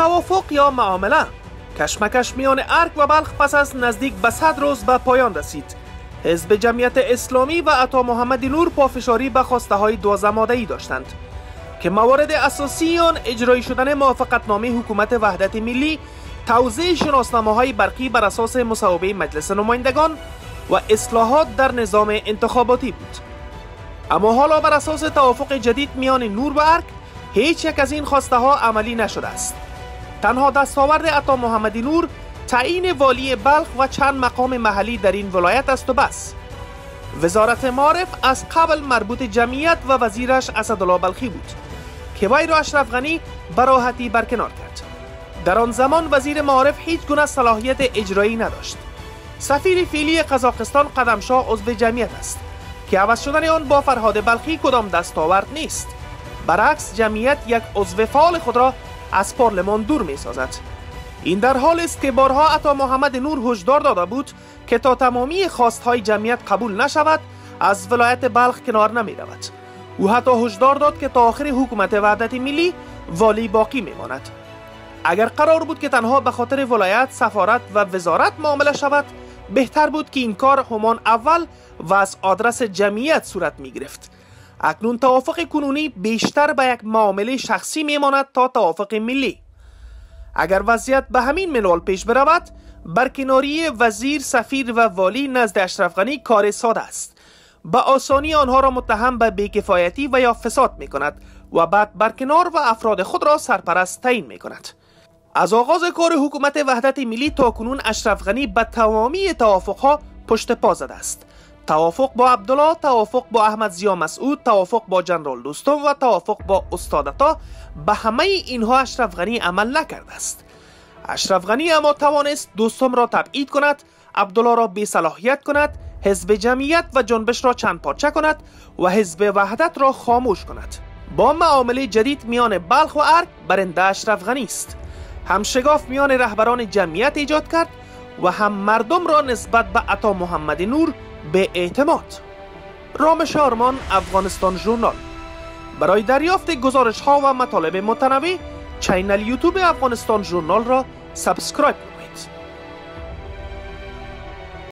توافق یا معامله؟ کشمکش میان ارک و بلخ پس از نزدیک به صد روز به پایان رسید. حزب جمعیت اسلامی و عطا محمد نور پافشاری به خواسته های دو ای داشتند. که موارد اساسی آن اجرایی شدن موافقتنامه حکومت وحدت ملی توزیع شناسنامه های برقی بر اساس مصوبه مجلس نمایندگان و اصلاحات در نظام انتخاباتی بود. اما حالا بر اساس توافق جدید میان نور و ارک هیچ یک از این خواسته ها عملی نشده است. تنها دستاورد عطا محمد نور تعیین والی بلخ و چند مقام محلی در این ولایت است و بس. وزارت معارف از قبل مربوط جمعیت و وزیرش اسدالله بلخی بود که وی را اشرف غنی براحتی برکنار کرد. در آن زمان وزیر معارف هیچ گونه صلاحیت اجرایی نداشت. سفیر فیلی قزاقستان قدمشاه عضو جمعیت است که عوض شدن آن با فرهاد بلخی کدام دستاورد نیست. برعکس جمعیت یک عضو فعال خود را از پارلمان دور می سازد این در حال است که بارها عطا محمد نور هشدار داده بود که تا تمامی خواستهای جمعیت قبول نشود از ولایت بلخ کنار نمی رود او حتی هشدار داد که تا آخر حکومت وحدت ملی والی باقی می ماند اگر قرار بود که تنها به خاطر ولایت سفارت و وزارت معامله شود بهتر بود که این کار همان اول و از آدرس جمعیت صورت می گرفت اکنون توافق کنونی بیشتر به یک معامله شخصی می ماند تا توافق ملی. اگر وضعیت به همین منوال پیش برود برکناری وزیر سفیر و والی نزد اشرف غنی کار ساده است. به آسانی آنها را متهم به بیکفایتی و یا فساد می کند و بعد برکنار و افراد خود را سرپرست تعیین می کند از آغاز کار حکومت وحدت ملی تا کنون اشرف غنی به تمامی توافقها پشت پا زده است. توافق با عبدالله توافق با احمد زیا مسعود توافق با جنرال دوستم و توافق با استادتا به همه اینها اشرف غنی عمل نکرده است. اشرف غنی اما توانست دوستم را تبعید کند عبدالله را بی صلاحیت کند حزب جمعیت و جنبش را چند پارچه کند و حزب وحدت را خاموش کند. با معامله جدید میان بلخ و ارک برنده اشرف غنی است. هم شگاف میان رهبران جمعیت ایجاد کرد و هم مردم را نسبت به عطا محمد نور بی اعتماد. رام شارمان افغانستان ژورنال. برای دریافت گزارش ها و مطالب متنوع channel YouTube افغانستان ژورنال را subscribe کنید.